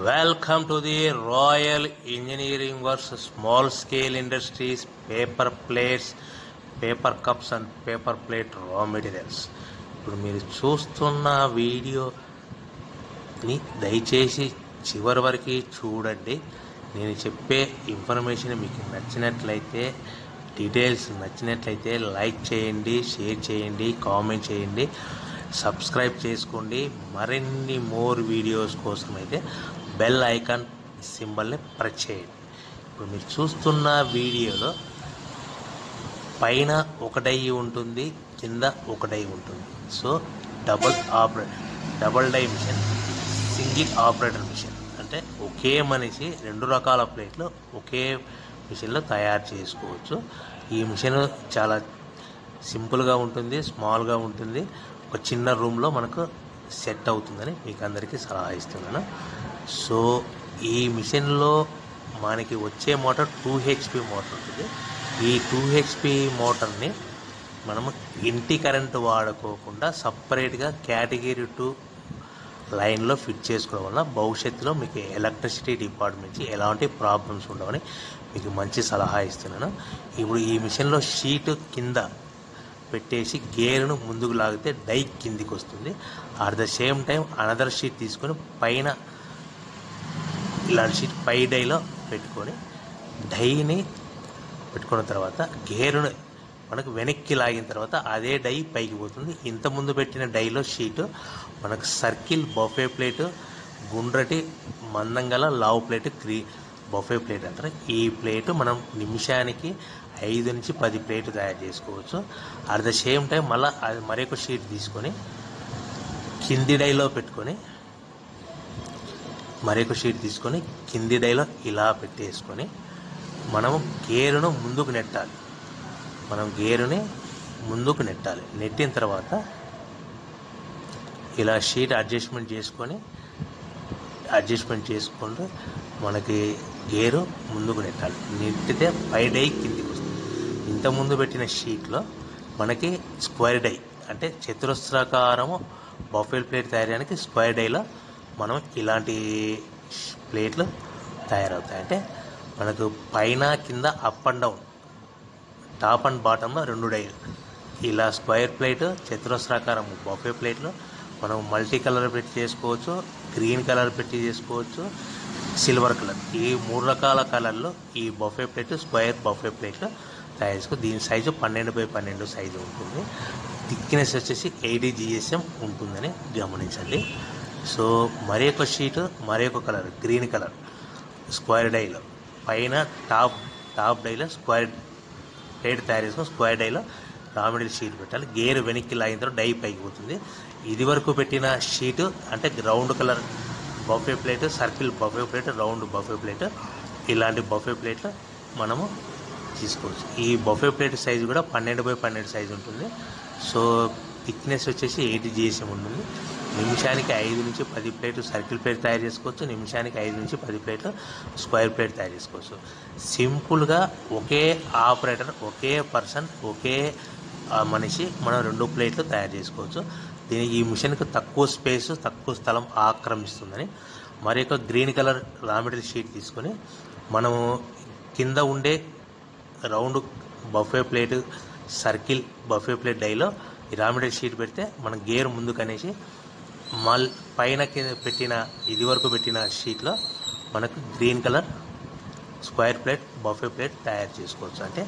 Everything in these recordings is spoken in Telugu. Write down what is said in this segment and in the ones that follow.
Welcome to the royal engineering works small scale industries paper plates paper cups and paper plate raw materials ఇప్పుడు మీరు చూస్తున్న వీడియోని దయచేసి చివరి వరకు చూడండి. నేను చెప్పే ఇన్ఫర్మేషన్ మీకు నచ్చినట్లయితే డీటెయిల్స్ నచ్చినట్లయితే లైక్ చేయండి షేర్ చేయండి కామెంట్ చేయండి సబ్స్క్రైబ్ చేసుకోండి. మరిన్ని మోర్ వీడియోస్ కోసం అయితే బెల్ ఐకాన్ సింబల్ని ప్రెస్ చేయండి. ఇప్పుడు మీరు చూస్తున్న వీడియోలో పైన ఒకటై ఉంటుంది కింద ఒకటై ఉంటుంది. So double operator double die machine single operator machine అంటే ఒకే మనిషి రెండు రకాల ప్లేట్లు ఒకే మిషన్లో తయారు చేసుకోవచ్చు. ఈ మిషన్ చాలా సింపుల్గా ఉంటుంది స్మాల్గా ఉంటుంది. ఒక చిన్న రూమ్లో మనకు సెట్ అవుతుందని మీకు అందరికీ సలహా ఇస్తున్నాను. సో ఈ మిషన్లో మనకి వచ్చే మోటార్ టూ హెచ్పి మోటార్ ఉంటుంది. ఈ టూ హెచ్పి మోటార్ని మనము ఇంటి కరెంటు వాడుకోకుండా సపరేట్గా కేటగిరీ టూ లైన్లో ఫిట్ చేసుకోవడం వల్ల భవిష్యత్తులో మీకు ఎలక్ట్రిసిటీ డిపార్ట్మెంట్ నుంచి ఎలాంటి ప్రాబ్లమ్స్ ఉండవని మీకు మంచి సలహా ఇస్తున్నాను. ఇప్పుడు ఈ మిషన్లో షీట్ కింద పెట్టేసి గేర్ను ముందుకు లాగితే డై కిందికి వస్తుంది. At the same time another sheet తీసుకొని పైన ఇలాంటి షీట్ పై డైలో పెట్టుకొని డైని పెట్టుకున్న తర్వాత గేరును మనకు వెనక్కి లాగిన తర్వాత అదే డై పైకి పోతుంది. ఇంత ముందు పెట్టిన డైలో షీటు మనకు సర్కిల్ బఫే ప్లేటు గుండ్రటి మందం గల లావు ప్లేట్ క్రీ బఫే ప్లేట్ అంటారు. ఈ ప్లేటు మనం నిమిషానికి ఐదు నుంచి పది ప్లేట్ తయారు చేసుకోవచ్చు. అట్ ద సేమ్ టైం మళ్ళీ అది మరొక షీట్ తీసుకొని కింది డైలో పెట్టుకొని మరొక షీట్ తీసుకొని కింది డైలో ఇలా పెట్టేసుకొని మనము గేరును ముందుకు నెట్టాలి. మనం గేరుని ముందుకు నెట్టాలి. నెట్టిన తర్వాత ఇలా షీట్ అడ్జస్ట్మెంట్ చేసుకొని అడ్జస్ట్మెంట్ చేసుకుంటూ మనకి గేరు ముందుకు నెట్టాలి. నెట్టితే పై డై కిందికి వస్తుంది. ఇంత ముందు పెట్టిన షీట్లో మనకి స్క్వేర్ డై అంటే చతురస్రాకారము బఫెల్ ప్లేట్ తయారడానికి స్క్వేర్ డైలో మనం ఇలాంటి ప్లేట్లు తయారవుతాయి. అంటే మనకు పైన కింద up and down top and బాటంలో రెండు డైలు. ఇలా స్క్వేర్ ప్లేట్ చతురస్రాకారం బఫే ప్లేట్లు. మనం మల్టీ కలర్ పెట్టి చేసుకోవచ్చు గ్రీన్ కలర్ పెట్టి చేసుకోవచ్చు సిల్వర్ కలర్ ఈ మూడు రకాల కలర్లో ఈ బఫే ప్లేట్ స్క్వేర్ బఫే ప్లేట్లు తయారు చేసుకో దీని సైజు పన్నెండు బై పన్నెండు సైజు ఉంటుంది. థిక్నెస్ వచ్చేసి ఎయిటీ జిఎస్ఎం ఉంటుందని గమనించండి. సో మరి ఒక షీట్ మరి ఒక కలర్ గ్రీన్ కలర్. స్క్వేర్ డైలో. పైన టాప్ టాప్ డైలో స్క్వేర్ ప్లేట్ తయారు చేసుకుని స్క్వేర్ డైలో రామిడి షీట్ పెట్టాలి. గేర్ వెనక్కి లాగిన తర్వాత డై పైకి పోతుంది. ఇది వరకు పెట్టిన షీట్ అంటే round colour buffet plate circle buffet plate round buffet plate. ఇలాంటి బఫే ప్లేట్లు మనము తీసుకోవచ్చు. ఈ బఫే ప్లేట్ సైజు కూడా పన్నెండు బై పన్నెండు సైజు ఉంటుంది. సో థిక్నెస్ వచ్చేసి ఎయిటీ జిఎస్ఎం ఉంటుంది. నిమిషానికి ఐదు నుంచి పది ప్లేట్లు సర్కిల్ ప్లేట్ తయారు చేసుకోవచ్చు. నిమిషానికి ఐదు నుంచి పది ప్లేట్లు స్క్వేర్ ప్లేట్ తయారు చేసుకోవచ్చు. సింపుల్గా ఒకే ఆపరేటర్ ఒకే పర్సన్ ఒకే మనిషి మనం రెండు ప్లేట్లు తయారు చేసుకోవచ్చు. దీనికి ఈ మిషన్కి తక్కువ స్పేస్ తక్కువ స్థలం ఆక్రమిస్తుందని మరి ఒక green colour raw material sheet తీసుకొని మనము కింద ఉండే round buffet plate circle buffet plate డైలో ఈ రా మెటీరియల్ షీట్ పెడితే మనం గేర్ ముందుకు అనేసి మల్ పైన కింద పెట్టిన ఇది వరకు పెట్టిన షీట్లో మనకు green colour square plate buffet plate తయారు చేసుకోవచ్చు. అంటే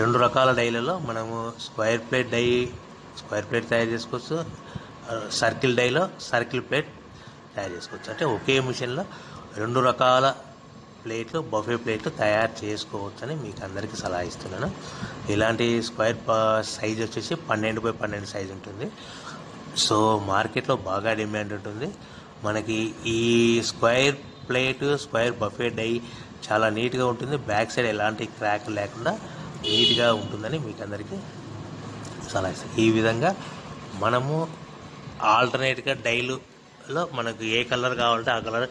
రెండు రకాల డైలలో మనము square plate die square plate తయారు చేసుకోవచ్చు. సర్కిల్ డైలో సర్కిల్ ప్లేట్ తయారు చేసుకోవచ్చు. అంటే ఒకే మిషన్లో రెండు రకాల ప్లేట్లు బఫే ప్లేట్లు తయారు చేసుకోవచ్చని మీకు అందరికీ సలహా ఇస్తున్నాను. ఇలాంటి స్క్వేర్ సైజ్ వచ్చేసి పన్నెండు బై పన్నెండు సైజ్ ఉంటుంది. సో మార్కెట్లో బాగా డిమాండ్ ఉంటుంది. మనకి ఈ square plate square buffet die చాలా నీట్గా ఉంటుంది. బ్యాక్ సైడ్ ఎలాంటి క్రాక్ లేకుండా నీట్గా ఉంటుందని మీకు అందరికీ సలహా ఇస్తాను. ఈ విధంగా మనము ఆల్టర్నేట్గా డైలులో మనకు ఏ కలర్ కావాలంటే ఆ కలర్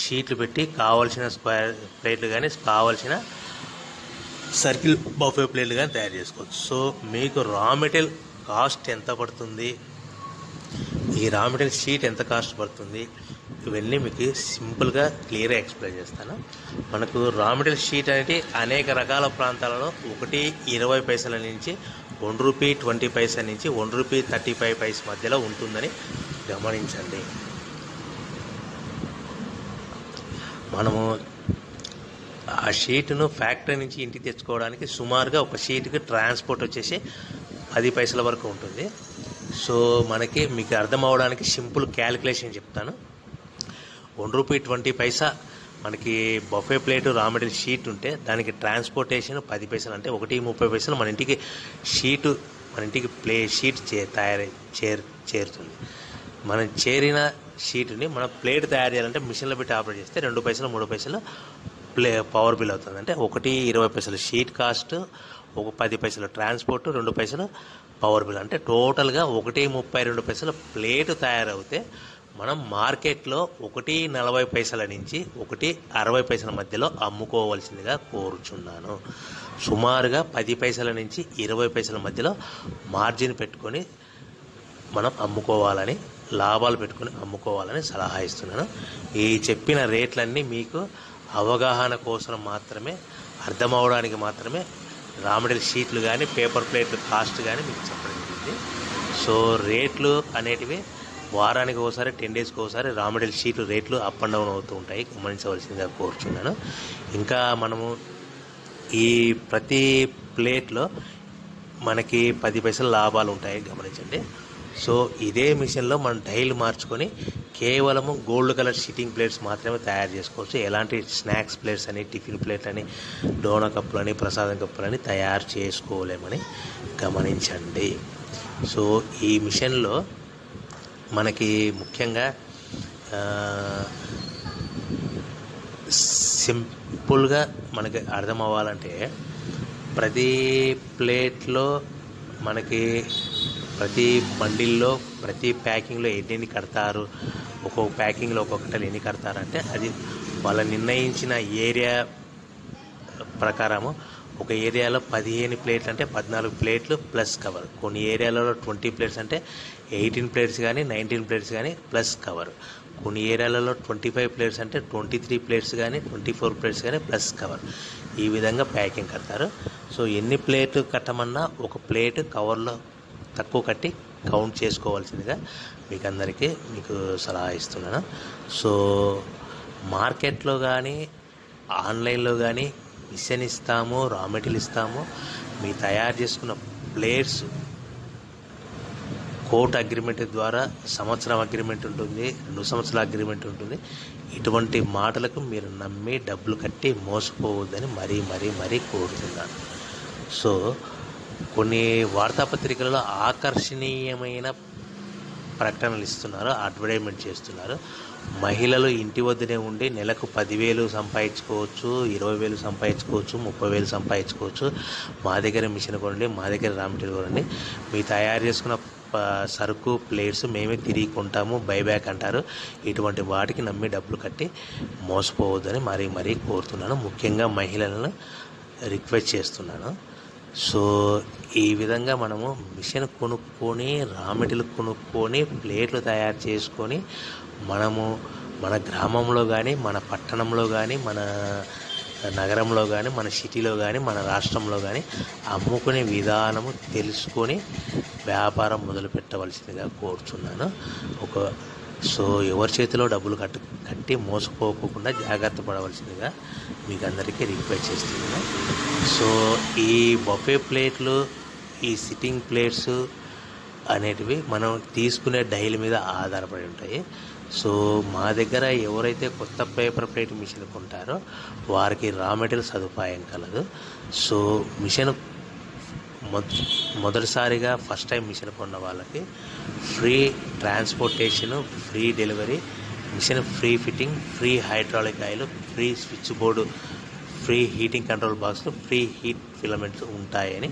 షీట్లు పెట్టి కావాల్సిన స్క్వేర్ ప్లేట్లు కానీ కావాల్సిన సర్కిల్ బఫే ప్లేట్లు కానీ తయారు చేసుకోవచ్చు. సో మీకు రా మెటీరియల్ కాస్ట్ ఎంత పడుతుంది? ఈ రా మెటీరియల్ షీట్ ఎంత కాస్ట్ పడుతుంది? ఇవన్నీ మీకు సింపుల్గా క్లియర్గా ఎక్స్ప్లెయిన్ చేస్తాను. మనకు రా మెటీరియల్ షీట్ అనేది అనేక రకాల ప్రాంతాలలో ఒకటి ఇరవై పైసల నుంచి వన్ రూపీ ట్వంటీ పైసా నుంచి one rupee thirty five paise మధ్యలో ఉంటుందని గమనించండి. మనము ఆ షీట్ను ఫ్యాక్టరీ నుంచి ఇంటికి తెచ్చుకోవడానికి సుమారుగా ఒక షీట్కి ట్రాన్స్పోర్ట్ వచ్చేసి పది పైసల వరకు ఉంటుంది. సో మనకి మీకు అర్థం అవడానికి సింపుల్ క్యాలిక్యులేషన్ చెప్తాను. వన్ రూపీ ట్వంటీ పైసా మనకి buffet plate raw material sheet ఉంటే దానికి ట్రాన్స్పోర్టేషన్ పది పైసలు అంటే ఒకటి ముప్పై పైసలు మన ఇంటికి షీటు మన ఇంటికి ప్లే షీట్ చే తయారై చేరు చేరుతుంది. మనం చేరిన షీట్ని మనం ప్లేట్ తయారు చేయాలంటే మిషన్లో పెట్టి ఆపరేట్ చేస్తే రెండు పైసలు మూడు పైసలు ప్లే పవర్ బిల్ అవుతుంది. అంటే ఒకటి ఇరవై పైసలు షీట్ కాస్ట్ ఒక పది పైసలు ట్రాన్స్పోర్ట్ రెండు పైసలు పవర్ బిల్. అంటే టోటల్గా ఒకటి ముప్పై రెండు పైసలు ప్లేట్ తయారవుతే మనం మార్కెట్లో ఒకటి నలభై పైసల నుంచి ఒకటి అరవై పైసల మధ్యలో అమ్ముకోవాల్సిందిగా కోరుచున్నాను. సుమారుగా పది పైసల నుంచి ఇరవై పైసల మధ్యలో మార్జిన్ పెట్టుకొని మనం అమ్ముకోవాలని లాభాలు పెట్టుకొని అమ్ముకోవాలని సలహా ఇస్తున్నాను. ఈ చెప్పిన రేట్లన్నీ మీకు అవగాహన కోసం మాత్రమే అర్థం అవడానికి మాత్రమే రామడిల్ షీట్లు కానీ పేపర్ ప్లేట్లు కాస్ట్ కానీ మీకు చెప్పడం జరిగింది సో రేట్లు అనేటివి వారానికి ఒకసారి టెన్ డేస్కి ఒకసారి రామడిల్ షీట్లు రేట్లు అప్ అండ్ డౌన్ అవుతూ ఉంటాయి. గమనించవలసిందిగా కోరుచున్నాను. ఇంకా మనము ఈ ప్రతి ప్లేట్లో మనకి పది పైసలు లాభాలు ఉంటాయి. గమనించండి. సో ఇదే మిషన్లో మనం డైల్ మార్చుకొని కేవలము గోల్డ్ కలర్ షీటింగ్ ప్లేట్స్ మాత్రమే తయారు చేసుకోవచ్చు. ఎలాంటి స్నాక్స్ ప్లేట్స్ అని టిఫిన్ ప్లేట్ అని డోనా కప్పులు అని ప్రసాదం కప్పులు అని తయారు చేసుకోలేమని గమనించండి. సో ఈ మిషన్లో మనకి ముఖ్యంగా సింపుల్గా మనకి అర్థం అవ్వాలంటే ప్రతి ప్లేట్లో మనకి ప్రతి బండిల్లో ప్రతి ప్యాకింగ్లో ఎన్ని కడతారు? ఒక్కొక్క ప్యాకింగ్లో ఒక్కొక్కటి ఎన్ని కడతారంటే అది వాళ్ళు నిర్ణయించిన ఏరియా ప్రకారము ఒక ఏరియాలో పదిహేను ప్లేట్లు అంటే పద్నాలుగు ప్లేట్లు ప్లస్ కవర్. కొన్ని ఏరియాలలో ట్వంటీ ప్లేట్స్ అంటే ఎయిటీన్ ప్లేట్స్ కానీ నైన్టీన్ ప్లేట్స్ కానీ ప్లస్ కవర్. కొన్ని ఏరియాలలో ట్వంటీ ఫైవ్ ప్లేట్స్ అంటే ట్వంటీ త్రీ ప్లేట్స్ కానీ ట్వంటీ ఫోర్ ప్లేట్స్ కానీ ప్లస్ కవర్. ఈ విధంగా ప్యాకింగ్ కడతారు. సో ఎన్ని ప్లేట్ కట్టమన్నా ఒక ప్లేట్ కవర్లో తక్కువ కట్టి కౌంట్ చేసుకోవాల్సిందిగా మీకు అందరికీ మీకు సలహా ఇస్తున్నాను. సో మార్కెట్లో కానీ ఆన్లైన్లో కానీ మిషన్ ఇస్తాము రా మెటీరియల్ ఇస్తాము మీ తయారు చేసుకున్న ప్లేయర్స్ కోర్ట్ అగ్రిమెంట్ ద్వారా సంవత్సరం అగ్రిమెంట్ ఉంటుంది రెండు సంవత్సరాల అగ్రిమెంట్ ఉంటుంది. ఇటువంటి మాటలకు మీరు నమ్మి డబ్బులు కట్టి మోసపోవద్దని మరీ మరీ మరీ కోరుతున్నాను. సో కొన్ని వార్తాపత్రికలలో ఆకర్షణీయమైన ప్రకటనలు ఇస్తున్నారు అడ్వర్టైజ్మెంట్ చేస్తున్నారు. మహిళలు ఇంటి వద్దనే ఉండి నెలకు పదివేలు సంపాదించుకోవచ్చు ఇరవై వేలు సంపాదించుకోవచ్చు ముప్పై వేలు సంపాదించుకోవచ్చు. మా దగ్గర మిషన్ కొనండి మా దగ్గర రా మెటీరియల్ కొనండి. మీ తయారు చేసుకున్న ప- సరుకు ప్లేట్స్ మేమే తిరిగి కొంటాము బైబ్యాక్ అంటారు. ఇటువంటి వాటికి నమ్మి డబ్బులు కట్టి మోసపోవద్దని మరీ మరీ కోరుతున్నాను. ముఖ్యంగా మహిళలను రిక్వెస్ట్ చేస్తున్నాను. సో ఈ విధంగా మనము మిషన్ కొనుక్కొని రా మెటీరియల్ కొనుక్కొని ప్లేట్లు తయారు చేసుకొని మనము మన గ్రామంలో కానీ మన పట్టణంలో కానీ మన నగరంలో కానీ మన సిటీలో కానీ మన రాష్ట్రంలో కానీ అమ్ముకునే విధానము తెలుసుకొని వ్యాపారం మొదలు పెట్టవలసిందిగా కోరుచున్నాను. ఒక సో ఎవరి చేతిలో డబ్బులు కట్టు కట్టి మోసపోకుండా జాగ్రత్త పడవలసిందిగా మీకు అందరికీ రిక్వెస్ట్ చేస్తున్నాను. సో ఈ బొఫే ప్లేట్లు ఈ సిట్టింగ్ ప్లేట్స్ అనేటివి మనం తీసుకునే డైల్ మీద ఆధారపడి ఉంటాయి. సో మా దగ్గర ఎవరైతే కొత్త పేపర్ ప్లేట్ మిషన్ కొంటారో వారికి రా మెటీరియల్ సదుపాయం కలదు. సో మిషన్ మొదటిసారిగా ఫస్ట్ టైం మిషన్ కొన్న వాళ్ళకి free transportation free delivery machine free fitting free hydraulic oil free switch board free heating control box free heat filaments ఉంటాయని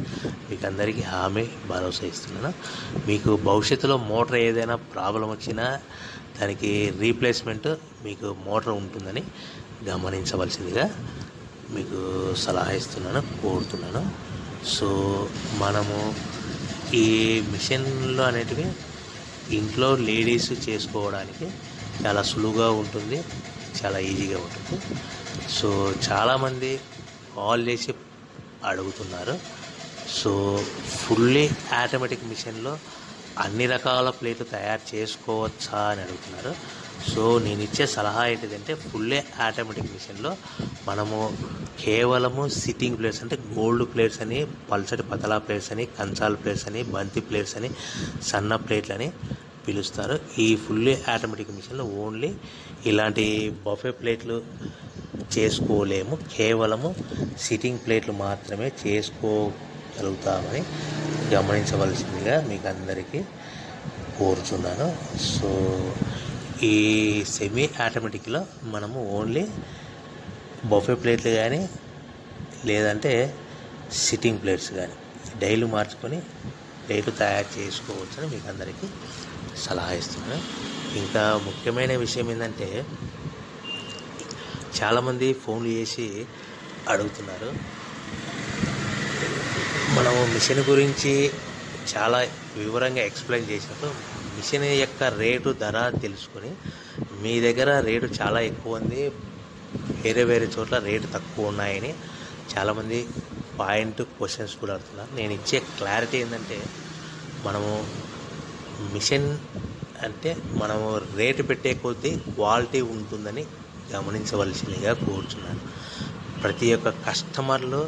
మీకు అందరికీ హామీ భరోసా ఇస్తున్నాను. మీకు భవిష్యత్తులో మోటార్ ఏదైనా ప్రాబ్లం వచ్చినా దానికి రీప్లేస్మెంట్ మీకు మోటార్ ఉంటుందని గమనించవలసిందిగా మీకు సలహా ఇస్తున్నాను కోరుతున్నాను. సో మనము ఈ మిషన్లు అనేటివి ఇంట్లో లేడీస్ చేసుకోవడానికి చాలా సులువుగా ఉంటుంది చాలా ఈజీగా ఉంటుంది. సో చాలామంది కాల్ చేసి అడుగుతున్నారు. సో ఫుల్లీ ఆటోమేటిక్ మిషన్లో అన్ని రకాల ప్లేట్లు తయారు చేసుకోవచ్చా అని అడుగుతున్నారు. సో నేను ఇచ్చే సలహా ఏంటిదంటే ఫుల్లే ఆటోమేటిక్ మిషన్లో మనము కేవలము సిట్టింగ్ ప్లేయర్స్ అంటే గోల్డ్ ప్లేట్స్ అని పల్సటి పతలా ప్లేయర్స్ అని కంచాల ప్లేయర్స్ అని బంతి ప్లేట్స్ అని సన్న ప్లేట్లు అని పిలుస్తారు. ఈ ఫుల్లీ ఆటోమేటిక్ మిషన్లో ఓన్లీ ఇలాంటి బఫే ప్లేట్లు చేసుకోలేము. కేవలము సిట్టింగ్ ప్లేట్లు మాత్రమే చేసుకోగలుగుతామని గమనించవలసిందిగా మీకు అందరికీ కోరుచున్నాను. సో ఈ సెమీ ఆటోమేటిక్లో మనము ఓన్లీ బఫే ప్లేట్లు కానీ లేదంటే సిట్టింగ్ ప్లేట్స్ కానీ డైలీ మార్చుకొని ప్లేట్లు తయారు చేసుకోవచ్చని మీకు అందరికీ సలహా ఇస్తున్నాను. ఇంకా ముఖ్యమైన విషయం ఏంటంటే చాలామంది ఫోన్లు చేసి అడుగుతున్నారు. మనము మిషన్ గురించి చాలా వివరంగా ఎక్స్ప్లెయిన్ చేసినప్పుడు మిషన్ యొక్క రేటు ధర తెలుసుకొని మీ దగ్గర రేటు చాలా ఎక్కువ ఉంది. వేరే వేరే చోట్ల రేటు తక్కువ ఉన్నాయని చాలామంది పాయింట్ క్వశ్చన్స్ కూడా అడుగుతున్నారు. నేను ఇచ్చే క్లారిటీ ఏంటంటే మనము మిషన్ అంటే మనము రేటు పెట్టే కొద్దీ క్వాలిటీ ఉంటుందని గమనించవలసిందిగా కోరుచున్నాను. ప్రతి ఒక్క కస్టమర్లు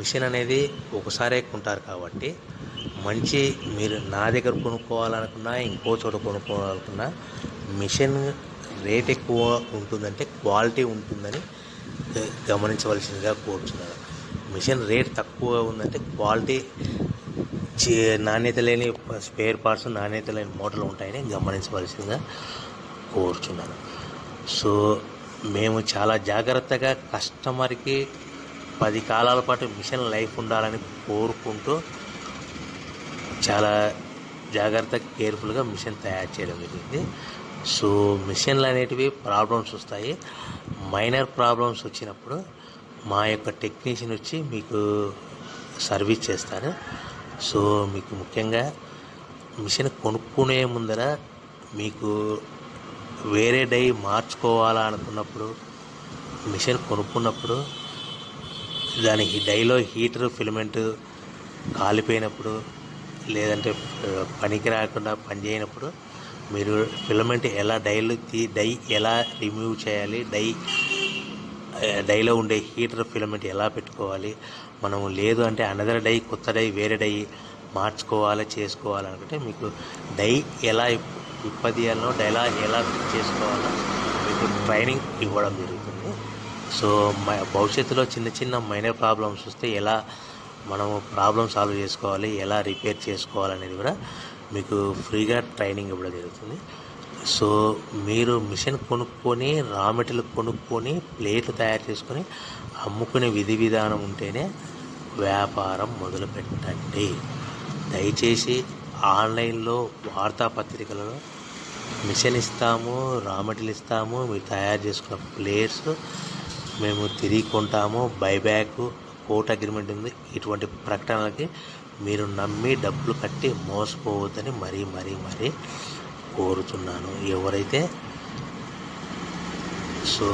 మిషన్ అనేది ఒకసారే కొంటారు కాబట్టి మంచి మీరు నా దగ్గర కొనుక్కోవాలనుకున్నా ఇంకో చోట కొనుక్కోవాలనుకున్నా మిషన్ రేట్ ఎక్కువ ఉంటుందంటే క్వాలిటీ ఉంటుందని గమనించవలసిందిగా కోరుచున్నాను. మిషన్ రేట్ తక్కువ ఉందంటే క్వాలిటీ చే- నాణ్యత లేని స్పేర్ పార్ట్స్ నాణ్యత లేని మోటార్లు ఉంటాయని గమనించవలసిందిగా కోరుచున్నాను. సో మేము చాలా జాగ్రత్తగా కస్టమర్కి పది కాలాల పాటు మిషన్ లైఫ్ ఉండాలని కోరుకుంటూ చాలా జాగ్రత్త కేర్ఫుల్గా మిషన్ తయారు చేయడం జరిగింది. సో మిషన్లు అనేటివి ప్రాబ్లమ్స్ వస్తాయి. మైనర్ ప్రాబ్లమ్స్ వచ్చినప్పుడు మా యొక్క టెక్నీషియన్ వచ్చి మీకు సర్వీస్ చేస్తారు సో మీకు ముఖ్యంగా మిషన్ కొనుక్కునే ముందర మీకు వేరే డై మార్చుకోవాలా అనుకున్నప్పుడు మిషన్ కొనుక్కున్నప్పుడు దానికి డైలో హీటర్ ఫిలమెంట్ కాలిపోయినప్పుడు లేదంటే పనికి రాకుండా పని చేయనప్పుడు మీరు ఫిలమెంట్ ఎలా డైలు తీ డై ఎలా రిమూవ్ చేయాలి? డై డైలో ఉండే హీటర్ ఫిలమెంట్ ఎలా పెట్టుకోవాలి? మనము లేదు అంటే అనదర్ డై కొత్త డై వేరే డై మార్చుకోవాలి చేసుకోవాలనుకుంటే మీకు డై ఎలా విప్పదీయాలనో డైలా ఎలా చేసుకోవాలో మీకు ట్రైనింగ్ ఇవ్వడం జరుగుతుంది. సో భవిష్యత్తులో చిన్న చిన్న మైనర్ ప్రాబ్లమ్స్ వస్తే ఎలా మనము ప్రాబ్లమ్ సాల్వ్ చేసుకోవాలి ఎలా రిపేర్ చేసుకోవాలనేది కూడా మీకు ఫ్రీగా ట్రైనింగ్ ఇవ్వడం జరుగుతుంది. సో మీరు మిషన్ కొనుక్కొని రా మెటీరియల్ కొనుక్కొని ప్లేట్లు తయారు చేసుకొని అమ్ముకునే విధి విధానం ఉంటేనే వ్యాపారం మొదలు పెట్టండి. దయచేసి ఆన్లైన్లో వార్తాపత్రికలలో మిషన్ ఇస్తాము రా మెటీరియల్ ఇస్తాము మీరు తయారు చేసుకున్న ప్లేట్స్ మేము తిరిగి కొంటాము బైబ్యాక్ కోర్ట్ అగ్రిమెంట్ ఉంది. ఇటువంటి ప్రకటనలకి మీరు నమ్మి డబ్బులు కట్టి మోసపోవద్దని మరీ మరీ మరీ కోరుతున్నాను. ఎవరైతే సో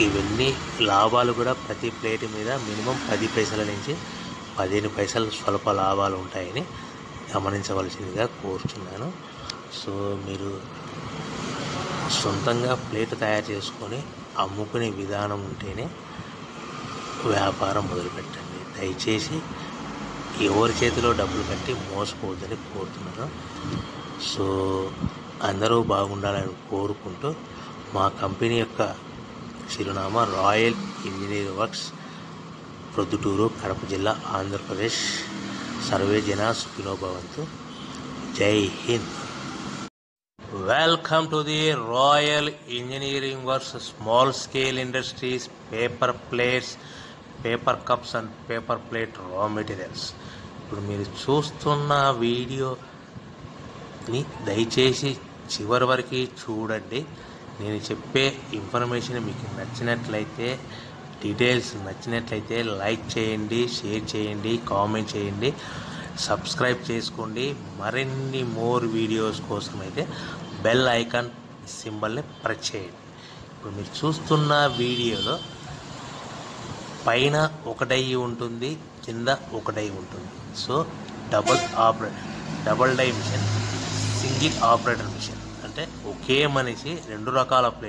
ఇవన్నీ లాభాలు కూడా ప్రతి ప్లేట్ మీద మినిమం పది పైసల నుంచి పదిహేను పైసలు స్వల్ప లాభాలు ఉంటాయని గమనించవలసిందిగా కోరుచున్నాను. సో మీరు సొంతంగా ప్లేట్ తయారు చేసుకొని అమ్ముకునే విధానం ఉంటేనే వ్యాపారం మొదలుపెట్టండి. దయచేసి ఎవరి చేతిలో డబ్బులు కట్టి మోసపోవద్దని కోరుతున్నాను. సో అందరూ బాగుండాలని కోరుకుంటూ మా కంపెనీ యొక్క చిరునామా royal engineer works Proddatur Kadapa జిల్లా ఆంధ్రప్రదేశ్. సర్వే జన జై Hind. Welcome to the royal engineering works small scale industries paper plates paper cups and paper plate raw materials. ఇప్పుడు మీరు చూస్తున్న వీడియోని దయచేసి చివరి వరకు చూడండి. నేను చెప్పే ఇన్ఫర్మేషన్ మీకు నచ్చినట్లయితే డీటెయిల్స్ నచ్చినట్లయితే లైక్ చేయండి షేర్ చేయండి కామెంట్ చేయండి సబ్స్క్రైబ్ చేసుకోండి. మరిన్ని మోర్ వీడియోస్ కోసం అయితే బెల్ ఐకాన్ సింబల్ని ప్రెస్ చేయండి. ఇప్పుడు మీరు చూస్తున్న వీడియోలో పైన ఒకటై ఉంటుంది కింద ఒకటై ఉంటుంది. So double operator double die machine single operator machine అంటే ఒకే మనిషి రెండు రకాల ప్లే